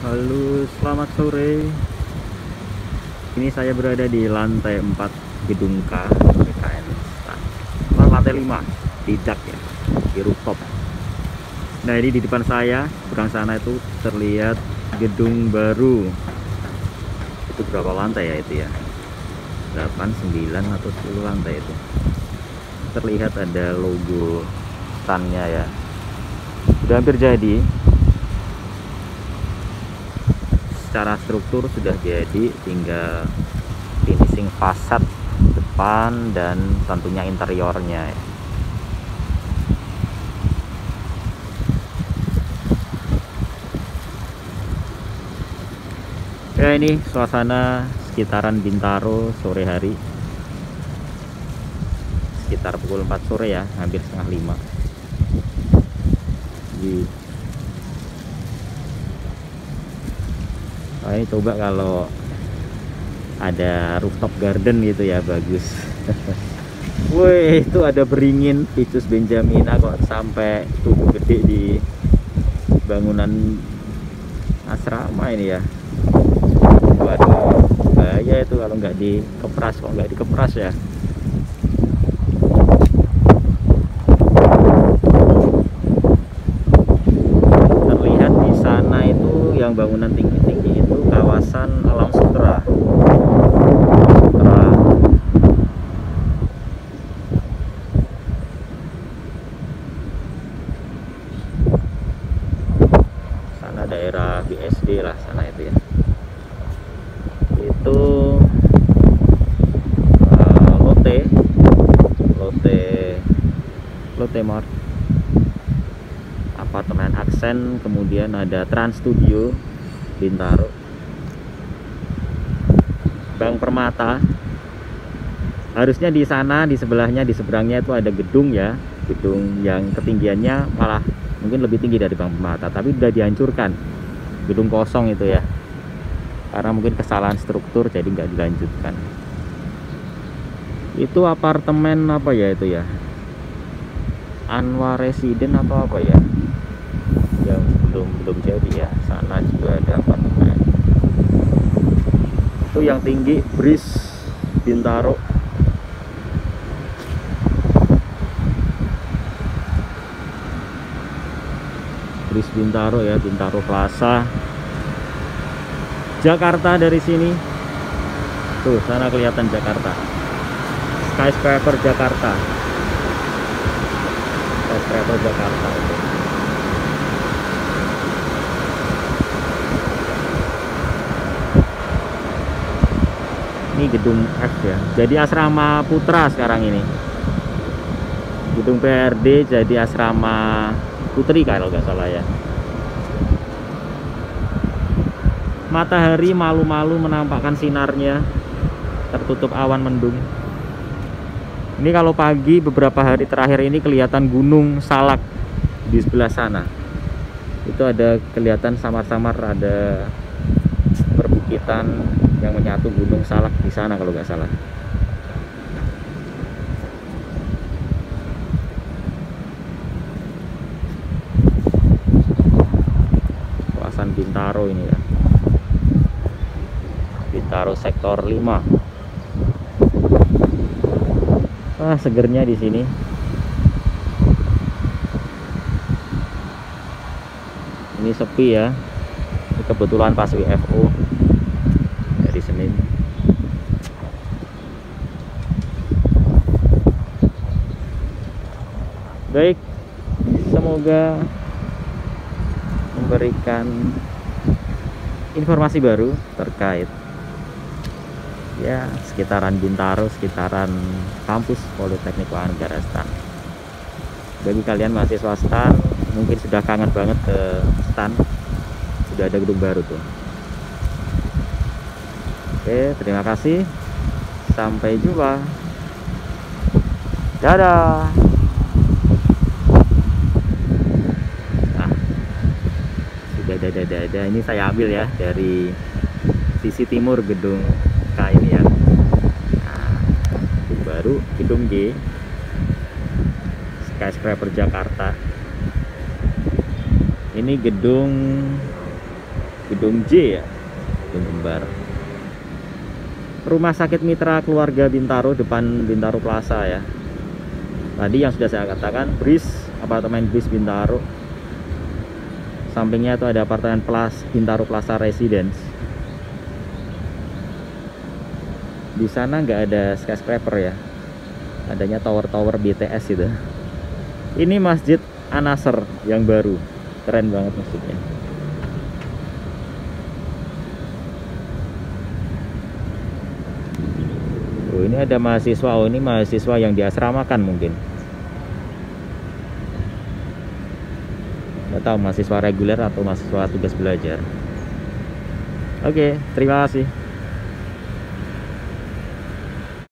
Halo, selamat sore. Ini saya berada di lantai 4 gedung K PKN. Oh, lantai 5 di dak ya, di rooftop. Nah, ini di depan saya, seberang sana itu terlihat gedung baru. Itu berapa lantai ya itu ya? 8, 9 atau 10 lantai itu. Terlihat ada logo stannya ya. Sudah hampir jadi, secara struktur sudah jadi tinggal finishing fasad depan dan tentunya interiornya ya. ini suasana sekitaran Bintaro sore hari sekitar pukul 4 sore ya hampir setengah lima di Nah, ini coba kalau ada rooftop garden gitu ya bagus. Woi itu ada beringin Ficus benjamina kok sampai tubuh gede di bangunan asrama ini ya. Waduh, bahaya itu kalau nggak dikepras kok nggak dikepras ya. Terlihat di sana itu yang bangunan tinggi-tinggi kemudian ada Trans Studio Bintaro. Bank Permata. Harusnya di sana di sebelahnya di seberangnya itu ada gedung ya. Gedung yang ketinggiannya malah mungkin lebih tinggi dari Bank Permata tapi sudah dihancurkan. Gedung kosong itu ya. Karena mungkin kesalahan struktur jadi nggak dilanjutkan. Itu apartemen apa ya itu ya? Anwar Resident atau apa ya belum jadi ya. Sana juga ada apartemen itu yang tinggi Bris Bintaro. Bris Bintaro ya Bintaro Plaza. Jakarta dari sini. Tuh sana kelihatan Jakarta. Skyscraper Jakarta. Skyscraper Jakarta. itu gedung F ya. Jadi asrama putra sekarang ini. Gedung PRD jadi asrama putri kalau nggak salah ya. Matahari malu-malu menampakkan sinarnya. Tertutup awan mendung. Ini kalau pagi beberapa hari terakhir ini kelihatan gunung salak di sebelah sana. Itu ada kelihatan samar-samar ada perbukitan yang menyatu Gunung Salak di sana kalau nggak salah. Kawasan Bintaro ini ya. Bintaro sektor 5. Ah, segernya di sini. Ini sepi ya. Ini kebetulan pas WFO hari Senin. Baik semoga memberikan informasi baru terkait ya sekitaran Bintaro sekitaran kampus Politeknik Negara Stan. Bagi kalian mahasiswa Stan mungkin sudah kangen banget ke Stan. Sudah ada gedung baru tuh Oke, terima kasih. Sampai jumpa. Dadah. Nah, sudah dadah-dadah. Ini saya ambil ya dari sisi timur gedung K ini ya. Nah, baru, gedung G. Skyscraper Jakarta. Ini gedung gedung J ya gedung kembar Rumah Sakit Mitra Keluarga Bintaro depan Bintaro Plaza ya. Tadi yang sudah saya katakan BRIS apartemen BRIS Bintaro. Sampingnya itu ada apartemen Plus Bintaro Plaza Residence. Di sana nggak ada skyscraper ya. Adanya tower-tower BTS itu ini masjid Anasar yang baru. Keren banget masjidnya Oh ini ada mahasiswa, oh ini mahasiswa yang diasramakan mungkin. Nggak tahu mahasiswa reguler atau mahasiswa tugas belajar. Oke terima kasih